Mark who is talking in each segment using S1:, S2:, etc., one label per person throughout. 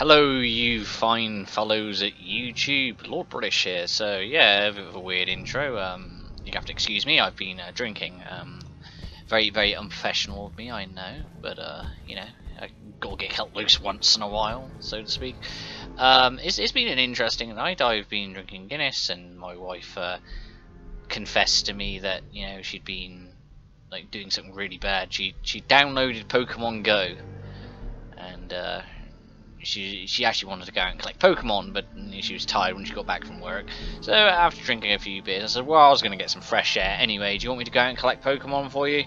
S1: Hello, you fine fellows at YouTube. Lord British here. So yeah, a bit of a weird intro. Um, you have to excuse me. I've been uh, drinking. Um, very, very unprofessional of me, I know. But uh, you know, I gotta get cut loose once in a while, so to speak. Um, it's, it's been an interesting night. I've been drinking Guinness, and my wife uh, confessed to me that you know she'd been like doing something really bad. She she downloaded Pokemon Go, and uh, she she actually wanted to go out and collect Pokemon, but she was tired when she got back from work. So after drinking a few beers, I said, "Well, I was going to get some fresh air anyway. Do you want me to go out and collect Pokemon for you?"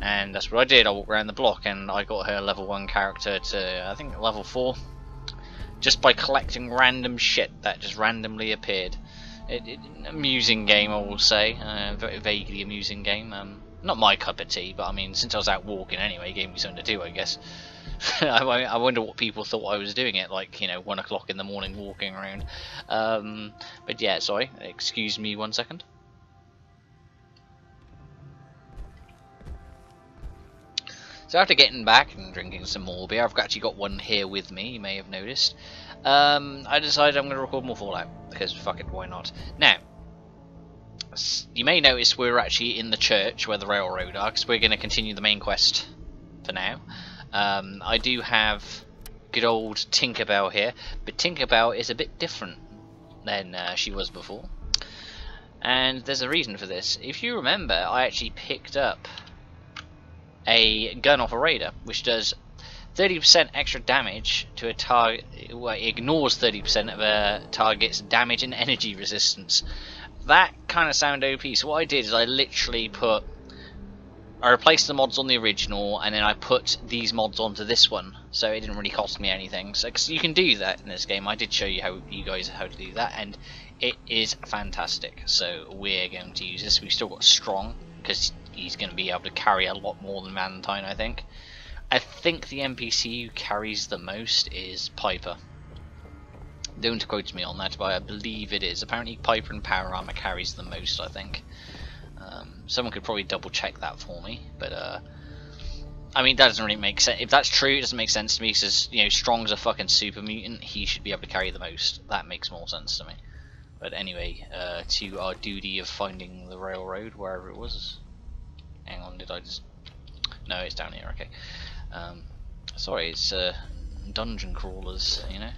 S1: And that's what I did. I walked around the block, and I got her level one character to I think level four, just by collecting random shit that just randomly appeared. It, it, amusing game, I will say. Uh, very vaguely amusing game. Um, not my cup of tea, but I mean, since I was out walking anyway, it gave me something to do, I guess. I, wonder what people thought I was doing it, like, you know, one o'clock in the morning walking around. Um, but yeah, sorry, excuse me one second. So after getting back and drinking some more beer, I've actually got one here with me, you may have noticed. Um, I decided I'm going to record more Fallout, because fuck it, why not? Now, you may notice we're actually in the church where the railroad are, because we're going to continue the main quest for now. Um, I do have good old Tinkerbell here, but Tinkerbell is a bit different than uh, she was before. And there's a reason for this. If you remember, I actually picked up a gun off a raider, which does 30% extra damage to a target. Well, ignores 30% of a target's damage and energy resistance. That kind of sound OP. So what I did is I literally put I replaced the mods on the original, and then I put these mods onto this one, so it didn't really cost me anything. So you can do that in this game. I did show you how you guys how to do that, and it is fantastic. So we're going to use this. We've still got strong because he's going to be able to carry a lot more than Valentine, I think. I think the NPC who carries the most is Piper. Don't quote me on that, but I believe it is. Apparently Piper and Power Armor carries the most, I think. Um, someone could probably double check that for me, but uh, I mean that doesn't really make sense. If that's true, it doesn't make sense to me because you know Strong's a fucking super mutant. He should be able to carry the most. That makes more sense to me. But anyway, uh, to our duty of finding the railroad wherever it was. Hang on, did I just? No, it's down here. Okay. Um, sorry, it's uh, dungeon crawlers. You know.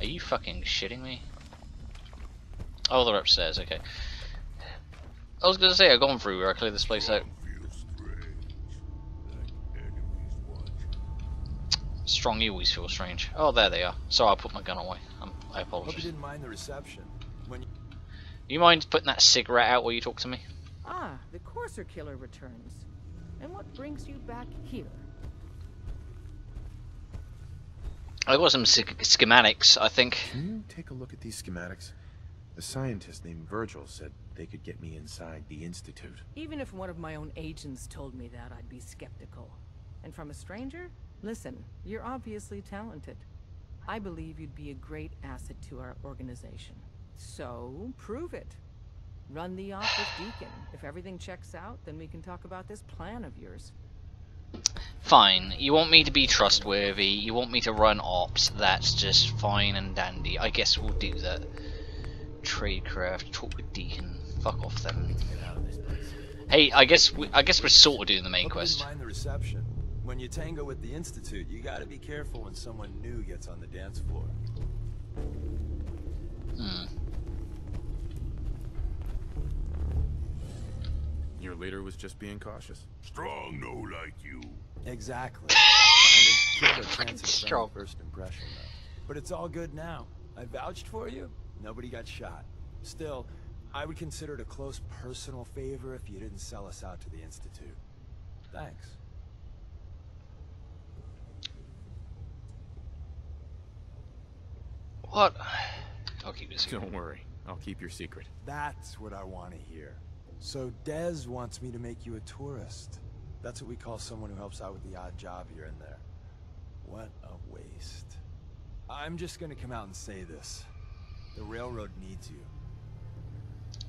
S1: Are you fucking shitting me? Oh, they're upstairs. Okay. I was gonna say I've gone through where I cleared this place out. Strong, you always feel strange. Oh, there they are. Sorry, I'll put my gun away. I'm, I apologize.
S2: Hope you didn't mind the reception. When you...
S1: you mind putting that cigarette out while you talk to me?
S3: Ah, the Courser Killer returns. And what brings you back here?
S1: I got some schematics, I think.
S4: Can you take a look at these schematics? A scientist named Virgil said they could get me inside the Institute.
S3: Even if one of my own agents told me that, I'd be skeptical. And from a stranger? Listen, you're obviously talented. I believe you'd be a great asset to our organization. So, prove it. Run the op with Deacon. If everything checks out, then we can talk about this plan of yours.
S1: Fine. You want me to be trustworthy, you want me to run ops, that's just fine and dandy. I guess we'll do that. Tradecraft, talk with Deacon. Fuck off then. Hey, I guess we, I guess we're sort of doing the main
S2: Hope
S1: quest.
S2: Mind the reception. When you tango with the Institute, you gotta be careful when someone new gets on the dance floor.
S1: Hmm.
S4: Your leader was just being cautious.
S5: Strong no like you.
S2: Exactly. Killed our
S1: Fucking
S2: chances of
S1: strong.
S2: first impression, though. But it's all good now. I vouched for you. Nobody got shot. Still, I would consider it a close personal favor if you didn't sell us out to the Institute. Thanks.
S1: What? I'll keep this.
S4: Don't worry, I'll keep your secret.
S2: That's what I want to hear. So Dez wants me to make you a tourist. That's what we call someone who helps out with the odd job here and there. What a waste. I'm just gonna come out and say this. The railroad needs you.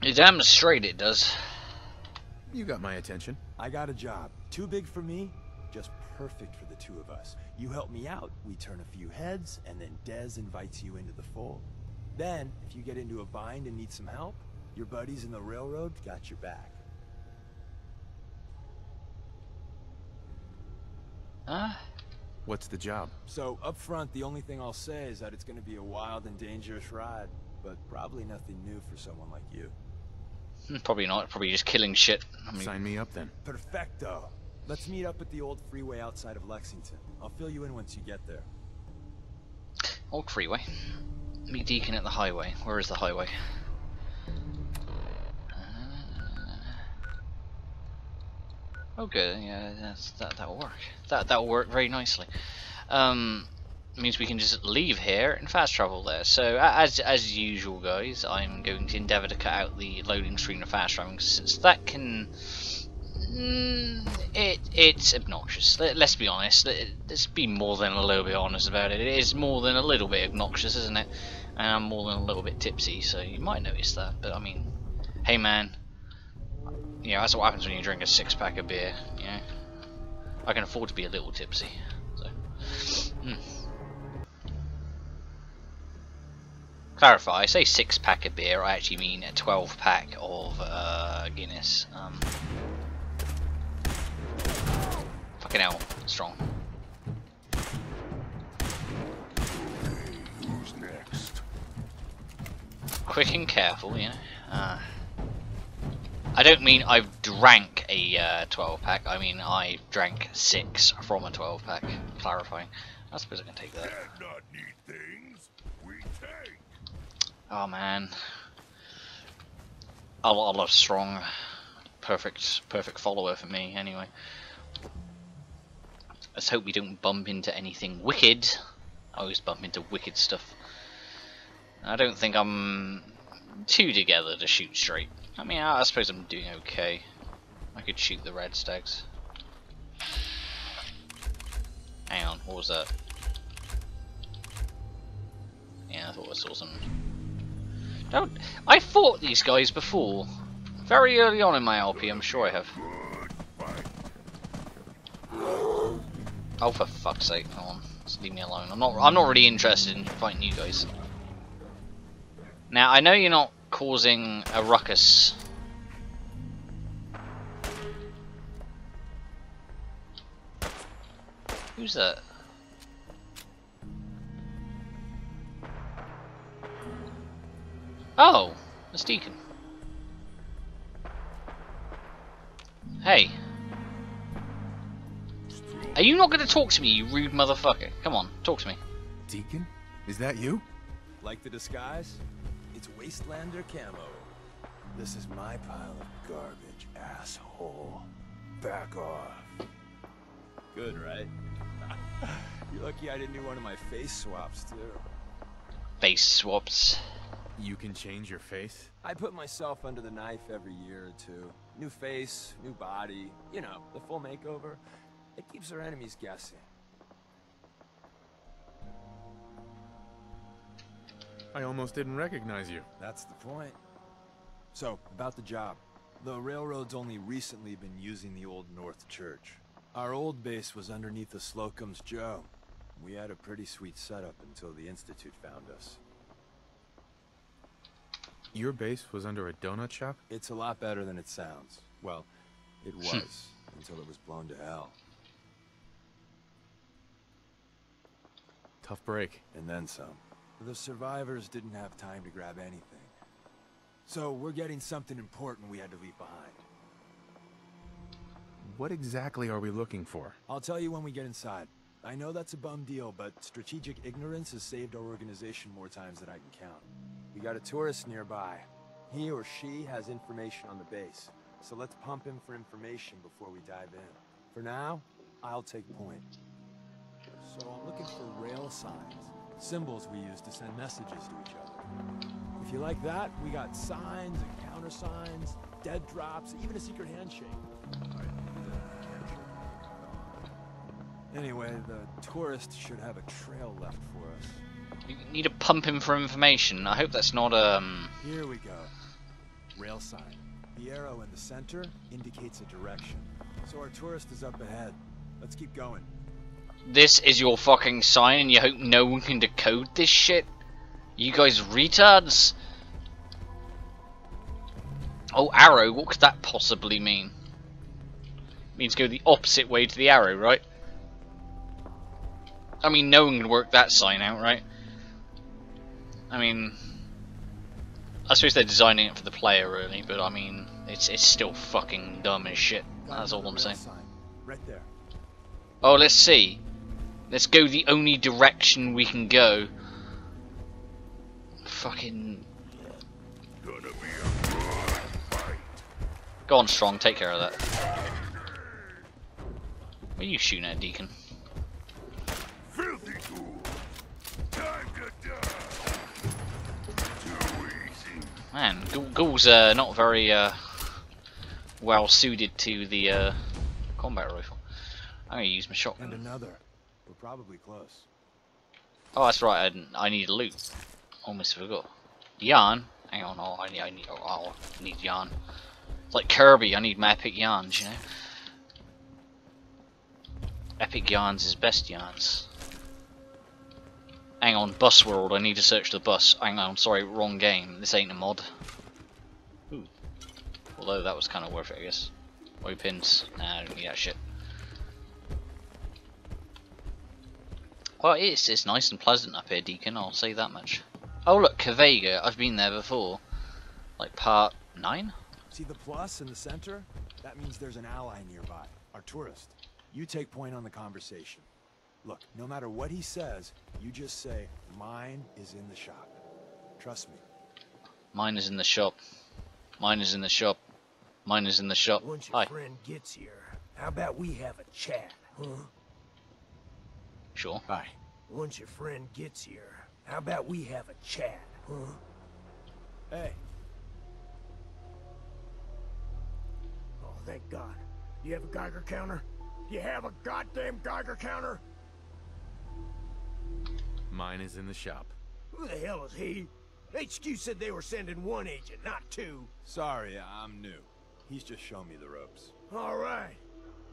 S1: You're damn straight it does.
S4: You got my attention.
S2: I got a job. Too big for me. Just perfect for the two of us. You help me out, we turn a few heads, and then Dez invites you into the fold. Then, if you get into a bind and need some help, your buddies in the railroad got your back.
S1: Ah,
S4: What's the job?
S2: So, up front, the only thing I'll say is that it's going to be a wild and dangerous ride, but probably nothing new for someone like you.
S1: Hmm, probably not. Probably just killing shit. I mean,
S4: Sign me up then.
S2: Perfecto. Let's meet up at the old freeway outside of Lexington. I'll fill you in once you get there.
S1: old freeway. Meet Deacon at the highway. Where is the highway? Oh, good. Yeah, that's, that that'll work. That that'll work very nicely. Um, means we can just leave here and fast travel there. So, as as usual, guys, I'm going to endeavour to cut out the loading screen of fast traveling since that can. Mm, it it's obnoxious. Let, let's be honest. Let, let's be more than a little bit honest about it. It is more than a little bit obnoxious, isn't it? And I'm more than a little bit tipsy, so you might notice that. But I mean, hey man, you know that's what happens when you drink a six pack of beer. You know, I can afford to be a little tipsy. So, mm. Clarify. I say six pack of beer. I actually mean a twelve pack of uh, Guinness. Um, fucking hell, strong.
S5: Who's next?
S1: quick and careful, you know. Uh, I don't mean I've drank a uh, 12 pack, I mean I drank 6 from a 12 pack, clarifying. I suppose I can take that.
S5: Dad not need things. We take.
S1: Oh man. I, I love strong. Perfect, perfect follower for me, anyway. Let's hope we don't bump into anything wicked. I always bump into wicked stuff. I don't think I'm too together to shoot straight. I mean, I, I suppose I'm doing okay. I could shoot the red stags. Hang on, what was that? Yeah, I thought I saw some. Don't. I fought these guys before. Very early on in my LP, I'm sure I have. Oh, for fuck's sake! Come on, just leave me alone. I'm not. I'm not really interested in fighting you guys. Now I know you're not causing a ruckus. Who's that? Oh, it's Deacon. Hey. Are you not going to talk to me, you rude motherfucker? Come on, talk to me.
S4: Deacon? Is that you?
S2: Like the disguise? It's Wastelander camo. This is my pile of garbage, asshole. Back off. Good, right? You're lucky I didn't do one of my face swaps, too.
S1: Face swaps.
S4: You can change your face?
S2: I put myself under the knife every year or two. New face, new body, you know, the full makeover. It keeps our enemies guessing.
S4: I almost didn't recognize you.
S2: That's the point. So, about the job. The railroad's only recently been using the old North Church. Our old base was underneath the Slocum's Joe. We had a pretty sweet setup until the Institute found us.
S4: Your base was under a donut shop?
S2: It's a lot better than it sounds. Well, it hmm. was, until it was blown to hell.
S4: Tough break.
S2: And then some. The survivors didn't have time to grab anything. So, we're getting something important we had to leave behind.
S4: What exactly are we looking for?
S2: I'll tell you when we get inside. I know that's a bum deal, but strategic ignorance has saved our organization more times than I can count. We got a tourist nearby. He or she has information on the base, so let's pump him for information before we dive in. For now, I'll take point. So I'm looking for rail signs, symbols we use to send messages to each other. If you like that, we got signs and countersigns, dead drops, even a secret handshake. Anyway, the tourist should have a trail left for us.
S1: Need to pump him for information. I hope that's not um.
S2: Here we go. Rail sign. The arrow in the center indicates a direction. So our tourist is up ahead. Let's keep going.
S1: This is your fucking sign and you hope no one can decode this shit? You guys retards? Oh, arrow, what could that possibly mean? It means go the opposite way to the arrow, right? I mean, no one can work that sign out, right? I mean, I suppose they're designing it for the player, really, but I mean, it's it's still fucking dumb as shit. That's all I'm saying.
S2: Right there.
S1: Oh, let's see. Let's go the only direction we can go. Fucking. Go on, Strong, take care of that. What are you shooting at, Deacon?
S5: Filthy tool. Time to die. Too easy.
S1: Man, Ghoul- Ghoul's uh, not very uh, well suited to the uh, combat rifle. I'm gonna use my shotgun.
S2: And another. We're probably close.
S1: Oh, that's right. I, I need loot. Almost forgot. Yarn. Hang on. Oh, I need. I need. Oh, oh, I need yarn. It's like Kirby. I need my epic yarns. You know. Epic yarns is best yarns. Hang on, bus world. I need to search the bus. Hang on. Sorry, wrong game. This ain't a mod. Ooh. Although that was kind of worth it, I guess. Opens. Nah, I don't need that shit. Well, it's it's nice and pleasant up here, Deacon. I'll say that much. Oh look, Corvega. I've been there before. Like part nine.
S2: See the plus in the center? That means there's an ally nearby, our tourist. You take point on the conversation. Look, no matter what he says, you just say, mine is in the shop. Trust me.
S1: Mine is in the shop. Mine is in the shop. Mine is in the shop.
S6: Once your
S1: Hi.
S6: friend gets here, how about we have a chat, huh?
S1: Sure.
S2: Hi.
S6: Once your friend gets here, how about we have a chat, huh?
S2: Hey,
S6: Oh, thank God. You have a Geiger counter? You have a goddamn Geiger counter?
S4: Mine is in the shop.
S6: Who the hell is he? HQ said they were sending one agent, not two.
S2: sorry, I'm new. He's just showing me the ropes.
S6: All right.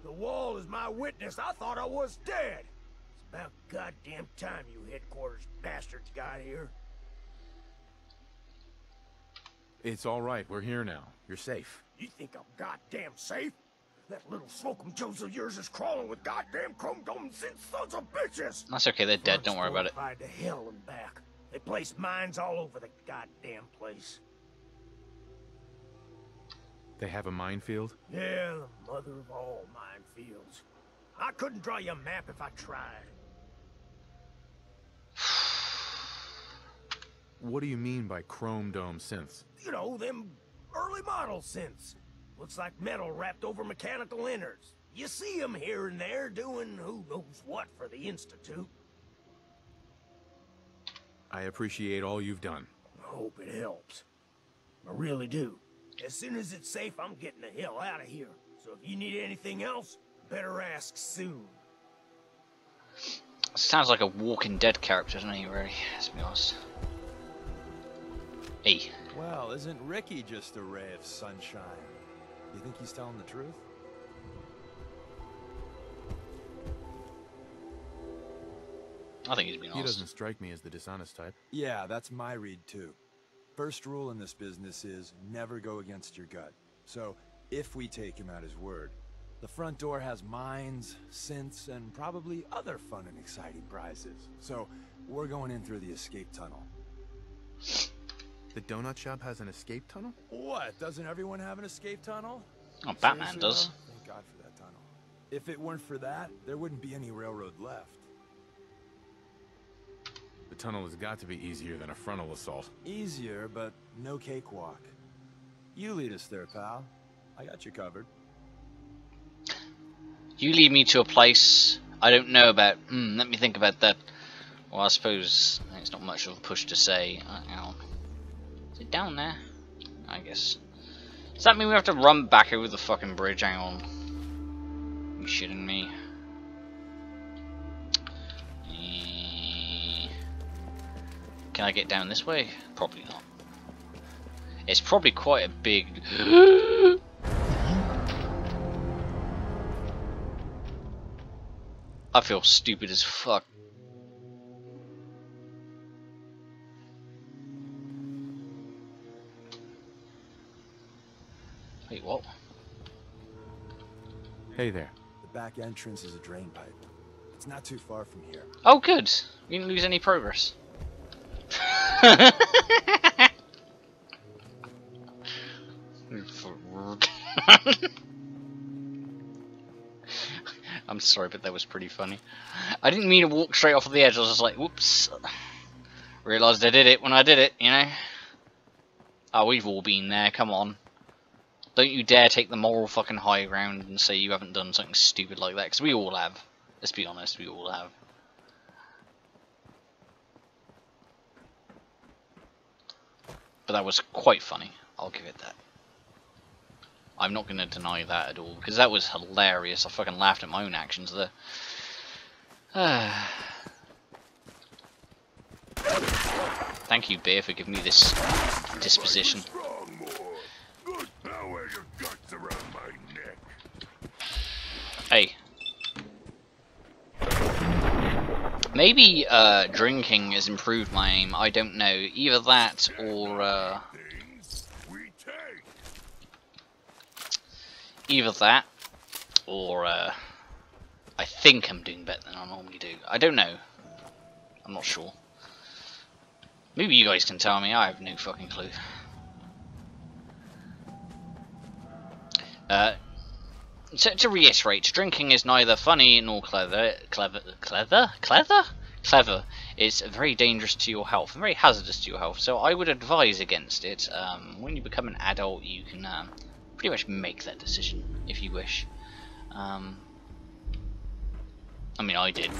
S6: The wall is my witness. I thought I was dead. It's about goddamn time you headquarters bastards got here.
S4: It's all right. We're here now. You're safe.
S6: You think I'm goddamn safe? That little Slocum Joes of yours is crawling with goddamn chrome dome synth sons of bitches.
S1: That's okay. They're dead. Don't worry about it.
S6: Fortified to hell and back. They placed mines all over the goddamn place.
S4: They have a minefield?
S6: Yeah, the mother of all minefields. I couldn't draw you a map if I tried.
S4: What do you mean by chrome dome synths?
S6: You know, them early model synths. Looks like metal wrapped over mechanical innards. You see 'em here and there doing who knows what for the Institute.
S4: I appreciate all you've done.
S6: I hope it helps. I really do. As soon as it's safe, I'm getting the hell out of here. So if you need anything else, better ask soon.
S1: Sounds like a Walking Dead character, doesn't he? Really? Let's be honest. Hey.
S2: Well, isn't Ricky just a ray of sunshine? You think he's telling the truth?
S1: I think he's been
S4: He
S1: honest.
S4: doesn't strike me as the dishonest type.
S2: Yeah, that's my read too. First rule in this business is never go against your gut. So, if we take him at his word, the front door has mines, synths, and probably other fun and exciting prizes. So, we're going in through the escape tunnel.
S4: The donut shop has an escape tunnel?
S2: What? Doesn't everyone have an escape tunnel?
S1: Oh, Batman
S2: Seriously,
S1: does.
S2: though? Thank God for that tunnel. If it weren't for that, there wouldn't be any railroad left.
S4: The tunnel has got to be easier than a frontal assault.
S2: Easier, but no cakewalk. You lead us there, pal. I got you covered.
S1: You lead me to a place I don't know about. Hmm, let me think about that. Well, I suppose it's not much of a push to say. Uh, down there? I guess. Does that mean we have to run back over the fucking bridge? Hang on. You shitting me? Can I get down this way? Probably not. It's probably quite a big. I feel stupid as fuck.
S4: Hey there.
S2: The back entrance is a drain pipe. It's not too far from here.
S1: Oh, good. We didn't lose any progress. I'm sorry, but that was pretty funny. I didn't mean to walk straight off of the edge. I was just like, whoops. Realised I did it when I did it, you know? Oh, we've all been there. Come on. Don't you dare take the moral fucking high ground and say you haven't done something stupid like that, because we all have. Let's be honest, we all have. But that was quite funny. I'll give it that. I'm not going to deny that at all, because that was hilarious. I fucking laughed at my own actions there. Thank you, Beer, for giving me this disposition.
S5: Strong more. Good power your guts around my neck.
S1: Hey. Maybe uh, drinking has improved my aim. I don't know. Either that or uh, either that or uh, I think I'm doing better than I normally do. I don't know. I'm not sure. Maybe you guys can tell me. I have no fucking clue. Uh, to, to reiterate, drinking is neither funny nor clever. Clever? Clever? Clever? Clever. It's very dangerous to your health and very hazardous to your health. So I would advise against it. Um, when you become an adult, you can um, pretty much make that decision if you wish. Um, I mean, I did.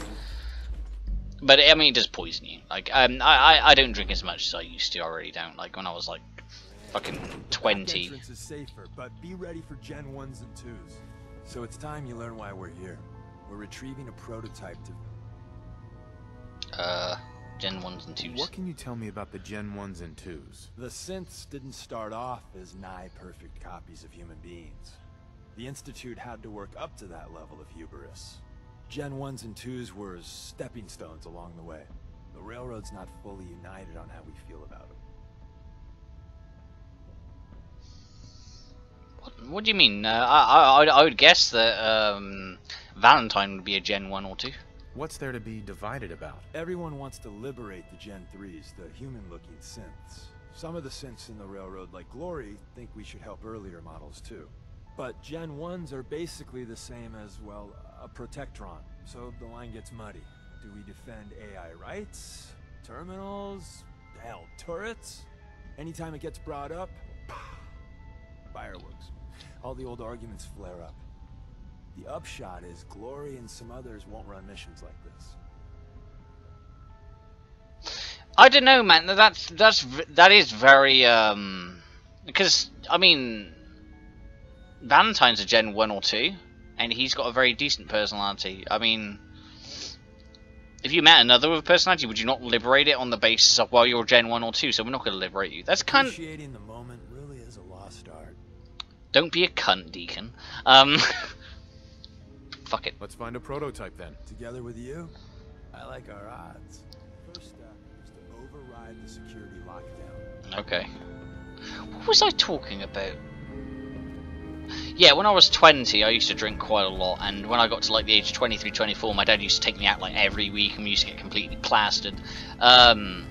S1: But I mean, it does poison you. Like, um, I, I, I don't drink as much as I used to. I already don't. Like when I was like fucking
S2: The back
S1: twenty.
S2: entrance is safer, but be ready for Gen 1s and 2s. So it's time you learn why we're here. We're retrieving a prototype to...
S1: Uh, Gen ones and twos.
S4: What can you tell me about the Gen 1s and 2s?
S2: The synths didn't start off as nigh-perfect copies of human beings. The Institute had to work up to that level of hubris. Gen 1s and 2s were stepping stones along the way. The Railroad's not fully united on how we feel about it.
S1: What, what do you mean? Uh, I, I I would guess that um, Valentine would be a Gen one or two.
S4: What's there to be divided about?
S2: Everyone wants to liberate the Gen 3s, the human-looking synths. Some of the synths in the Railroad, like Glory, think we should help earlier models too. But Gen 1s are basically the same as, well, a Protectron. So the line gets muddy. Do we defend AI rights? Terminals? Hell, turrets? Anytime it gets brought up, fireworks. All the old arguments flare up. The upshot is Glory and some others won't run missions like this.
S1: I don't know, man. That's that's that is very um because I mean Valentine's a Gen one or two, and he's got a very decent personality. I mean. If you met another with a personality, would you not liberate it on the basis of well you're Gen one or two, so we're not going to liberate you? That's kind of
S2: Appreciating the moment really is a lost art.
S1: Don't be a cunt, Deacon. Um, fuck it.
S4: Let's find a prototype then.
S2: Together with you, I like our odds. First step is to override the security lockdown.
S1: Okay. What was I talking about? Yeah, when I was 20, I used to drink quite a lot, and when I got to like the age of 23, 24, my dad used to take me out like every week, and we used to get completely plastered. Um,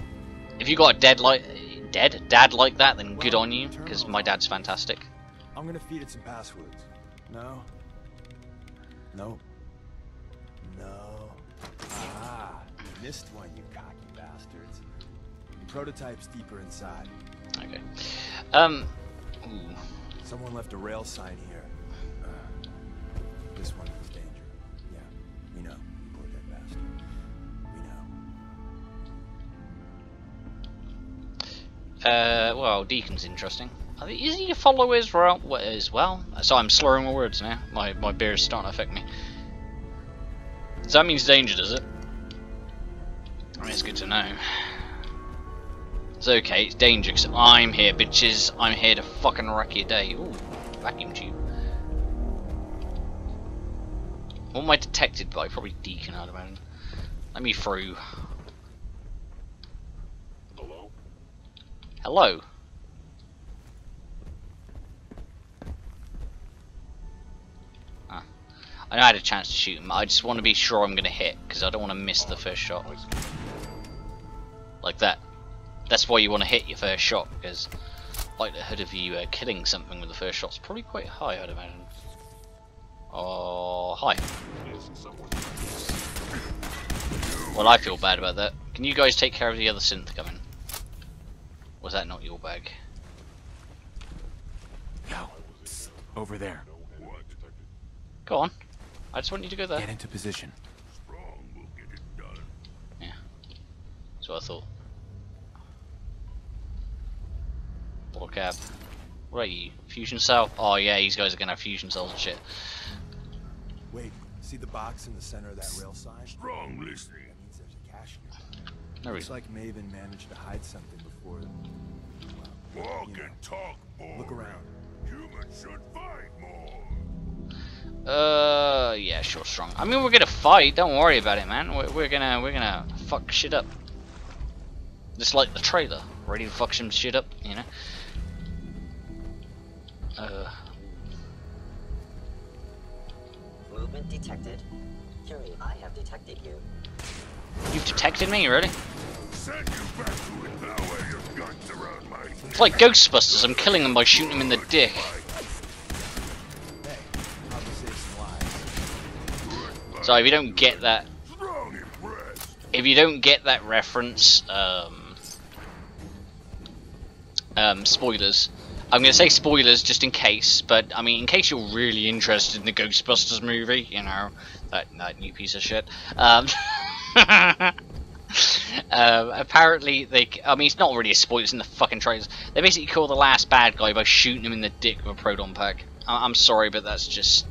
S1: if you got a dead like dead dad like that, then good on you, because my dad's fantastic.
S2: I'm gonna feed it some passwords. No. No. No. Ah, you missed one, you cocky bastards. The prototype's deeper inside.
S1: Okay. Um. Ooh.
S2: Someone left a rail sign here. Uh, this one was danger. Yeah, we know. Poor dead bastard. We know.
S1: Uh, well, Deacon's interesting. I think- Is he a follower as well? As well? So I'm slurring my words now. My my beer is starting to affect me. Does that mean danger? Does it? I mean, it's good to know. It's okay. It's danger because I'm here, bitches. I'm here to fucking wreck your day. Ooh, vacuum tube. What am I detected by? Probably Deacon, I'd imagine. Let me through.
S5: Hello?
S1: Hello. I know I had a chance to shoot him. I just want to be sure I'm going to hit, because I don't want to miss the first shot. Like that. That's why you want to hit your first shot, because likelihood of you uh, killing something with the first shot's probably quite high, I'd imagine. Oh, hi. Well, I feel bad about that. Can you guys take care of the other synth coming? Was that not your bag?
S4: No. Over there.
S1: Go on. I just want you to go there.
S4: Get into position.
S5: Strong will get it done.
S1: That's what I thought. Or cab. Where are you? Fusion cell? Oh yeah, these guys are gonna have fusion cells and shit.
S2: Wait, see the box in the center of that rail sign?
S5: Strong listening.
S2: That means there's a cache nearby.
S1: No
S2: Looks like Maven managed to hide something before. Well,
S5: Walk
S2: you know,
S5: and talk, boy.
S2: look around.
S5: Humans should fight more.
S1: Uh, yeah, sure, strong. I mean, we're gonna fight. Don't worry about it, man. We're, we're gonna we're gonna fuck shit up. Just like the trailer, ready to fuck some shit up, you know. Uh,
S7: Movement detected. Fury, I have detected you.
S1: you've detected me, really?
S5: Send you back to it now where your guts around my neck.
S1: It's like Ghostbusters. I'm killing them by shooting them in the dick. So if you don't get that, if you don't get that reference, um, um, spoilers. I'm gonna say spoilers just in case, but I mean, in case you're really interested in the Ghostbusters movie, you know, that that new piece of shit. Um, um, apparently, they. I mean, it's not really a spoiler. It's in the fucking trailers. They basically kill the last bad guy by shooting him in the dick with a proton pack. I- I'm sorry, but that's just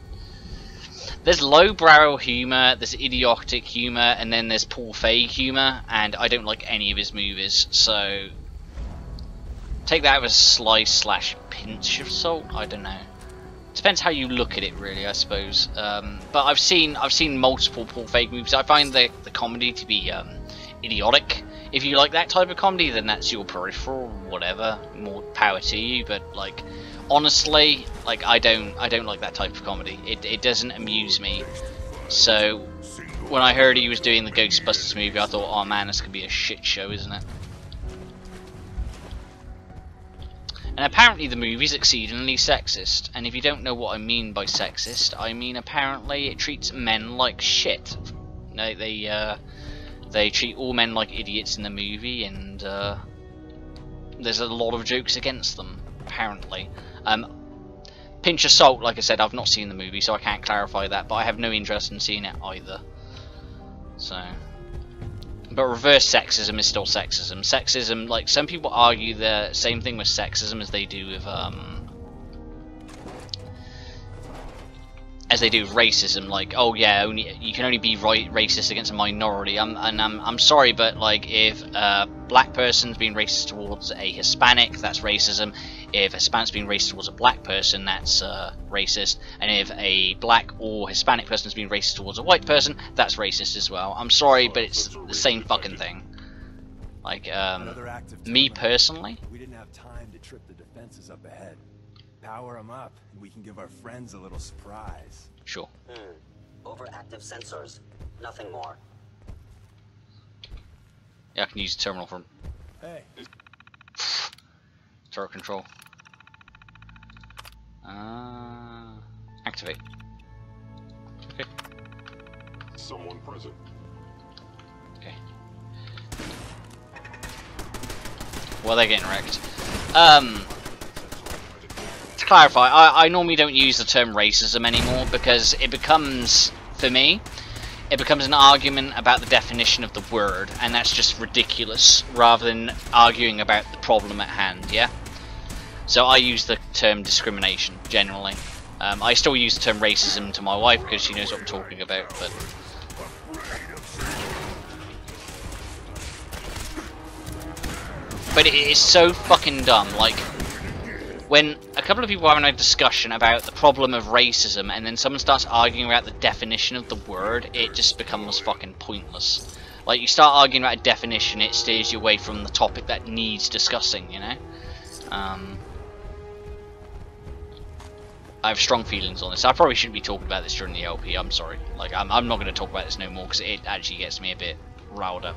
S1: there's lowbrow humor, there's idiotic humor, and then there's Paul Feig humor, and I don't like any of his movies, so take that with a slice slash pinch of salt. I don't know. Depends how you look at it, really. I suppose. Um, but I've seen I've seen multiple Paul Feig movies. I find the the comedy to be um, idiotic. If you like that type of comedy, then that's your peripheral, whatever. More power to you. But like, honestly, like I don't I don't like that type of comedy. It it doesn't amuse me. So when I heard he was doing the Ghostbusters movie, I thought, oh man, this could be a shit show, isn't it? And apparently the movie's exceedingly sexist. And if you don't know what I mean by sexist, I mean apparently it treats men like shit. They they uh, they treat all men like idiots in the movie, and uh, there's a lot of jokes against them. Apparently, um, pinch of salt. Like I said, I've not seen the movie, so I can't clarify that. But I have no interest in seeing it either. So. But reverse sexism is still sexism. Sexism, like some people argue the same thing with sexism as they do with um, as they do with racism. Like, oh yeah, only you can only be right racist against a minority. I'm and I'm I'm sorry, but like if a black person's being racist towards a Hispanic, that's racism. If a Hispanic's being racist towards a black person, that's uh, racist. And if a black or Hispanic person's being racist towards a white person, that's racist as well. I'm sorry, but it's the same fucking thing. Like, um,
S2: Another act of
S1: me personally,
S2: We didn't have time to trip the defenses up ahead. Power them up, and we can give our friends a little surprise.
S1: sure.
S7: Hmm. Overactive sensors. Nothing more.
S1: Yeah, I can use the terminal from.
S2: Hey,
S1: turret control. Uh, activate. Okay.
S5: Someone present.
S1: Okay. Well, they're getting wrecked. Um, to clarify, I, I normally don't use the term racism anymore because it becomes, for me, it becomes an argument about the definition of the word, and that's just ridiculous, rather than arguing about the problem at hand, yeah? So I use the term discrimination, generally. Um, I still use the term racism to my wife because she knows what I'm talking about, but... But it is so fucking dumb, like... when a couple of people are having a discussion about the problem of racism and then someone starts arguing about the definition of the word, it just becomes fucking pointless. Like, you start arguing about a definition, it steers you away from the topic that needs discussing, you know? Um, I have strong feelings on this. I probably shouldn't be talking about this during the LP, I'm sorry. Like, I'm, I'm not going to talk about this no more because it actually gets me a bit riled up.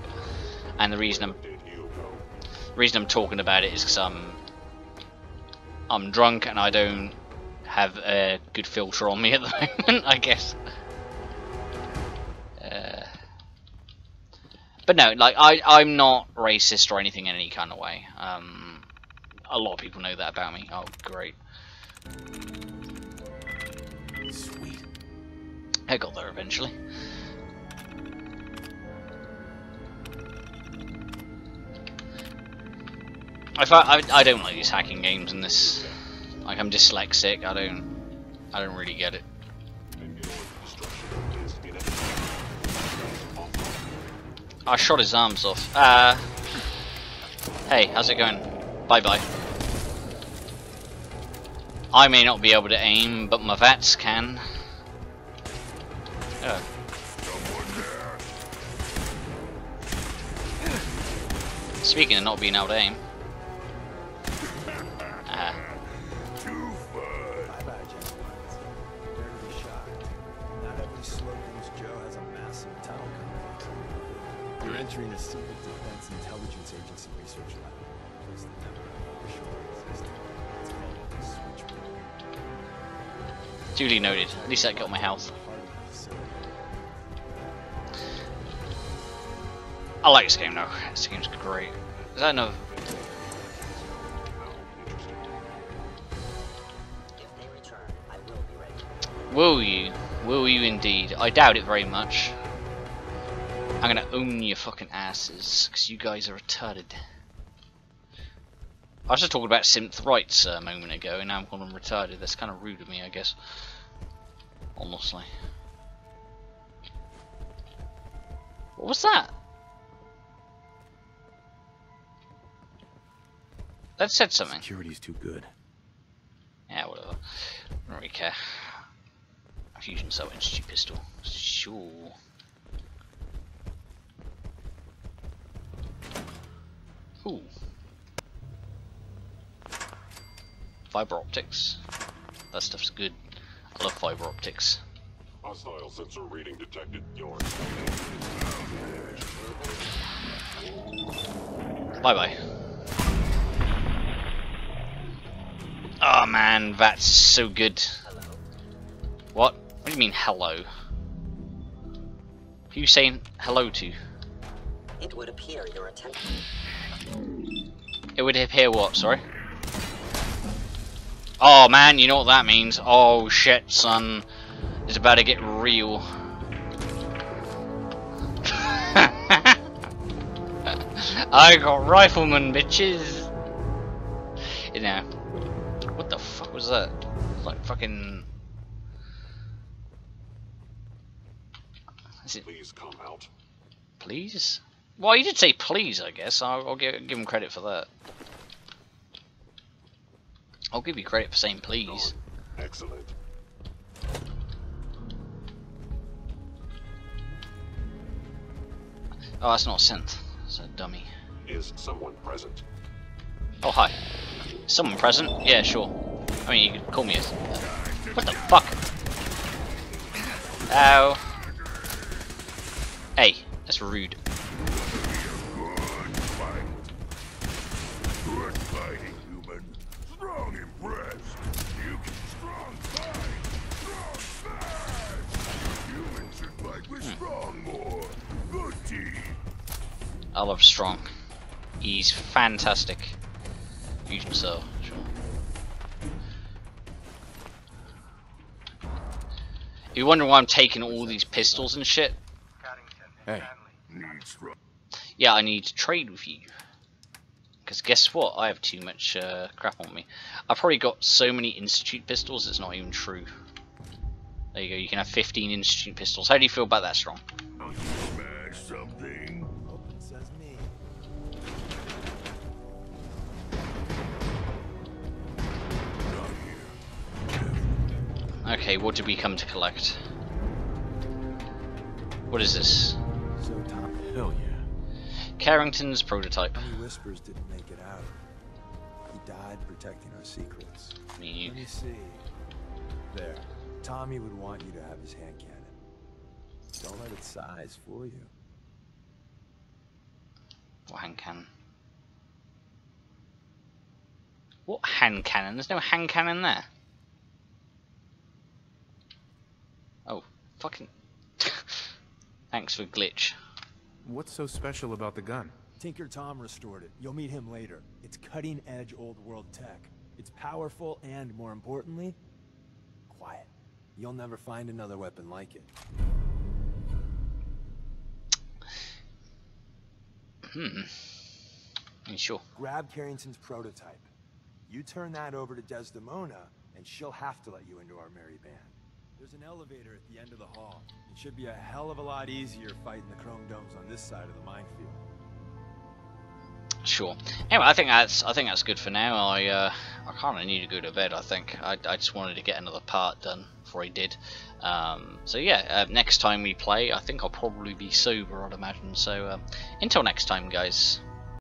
S1: And the reason I'm, the reason I'm talking about it is because I'm I'm drunk and I don't have a good filter on me at the moment, I guess. Uh, but no, like I, I'm not racist or anything in any kind of way. Um, a lot of people know that about me. Oh, great. I got there eventually. I, I, I don't like these hacking games in this. Like I'm dyslexic. I don't I don't really get it. I shot his arms off. Uh, hey, how's it going? Bye bye. I may not be able to aim, but my VATS can. Oh. Speaking of not being able to aim. Uh,
S2: Bye-bye, gentlemen. Prepare to be shocked. Not every Slocum's Joe has a massive tunnel coming. You're entering a secret defense intelligence agency research lab. Place that never before existed. It's called the Switchboard.
S1: duly noted. At least that got my health. I like this game though. This game's great. Is that
S7: will.
S1: Will you? Will you indeed? I doubt it very much. I'm gonna own your fucking asses, because you guys are retarded. I was just talking about synth rights uh, a moment ago, and now I'm calling them retarded. That's kind of rude of me, I guess. Honestly. What was that? That said something.
S4: Security's too good.
S1: Yeah, whatever. I don't really care. Fusion cell energy pistol. Sure. Ooh. Fiber optics. That stuff's good. I love fiber optics.
S5: Hostile sensor reading detected. Yours.
S1: Bye bye. Man, that's so good. What? What do you mean hello? Who you saying hello to?
S7: It would appear your attempt.
S1: It would appear what, sorry? Oh man, you know what that means. Oh shit, son. It's about to get real. I got rifleman, bitches! You know. What fuck was that? Like fucking... Is it
S5: Please come out.
S1: please? Well, you did say please, I guess. I'll, I'll give, give him credit for that. I'll give you credit for saying please.
S5: Excellent.
S1: Oh, that's not a synth. It's a dummy.
S5: Is someone present?
S1: Oh, hi. Someone present? Yeah, sure. I mean, you could call me a... What the fuck? Ow. Hey, that's rude.
S5: Team.
S1: I love Strong. He's fantastic. Fusion Cell, sure. You wonder why I'm taking all these pistols and shit?
S4: Hey,
S1: Yeah, I need to trade with you. Because guess what? I have too much uh, crap on me. I've probably got so many Institute pistols, it's not even true. There you go, you can have 15 Institute pistols. How do you feel about that, Strong? Okay, what did we come to collect? What is this?
S2: So Tom,
S4: Hell yeah.
S1: Carrington's prototype.
S2: Tommy Whispers didn't make it out. He died protecting our secrets.
S1: Me.
S2: Let me see. There. Tommy would want you to have his hand cannon. Don't let its size fool you.
S1: What hand cannon? What hand cannon? There's no hand cannon there. Oh, fucking. Thanks for glitch.
S4: What's so special about the gun?
S2: Tinker Tom restored it. You'll meet him later. It's cutting edge old world tech. It's powerful and, more importantly, quiet. You'll never find another weapon like it.
S1: Hmm. You sure?
S2: Grab Carrington's prototype. You turn that over to Desdemona, and she'll have to let you into our merry band. There's an elevator at the end of the hall. It should be a hell of a lot easier fighting the chrome domes on this side of the minefield.
S1: Sure. Anyway, I think that's I think that's good for now. I uh, I kind of need to go to bed. I think I, I just wanted to get another part done before I did. Um, so yeah, uh, next time we play, I think I'll probably be sober. I'd imagine. So um, until next time, guys.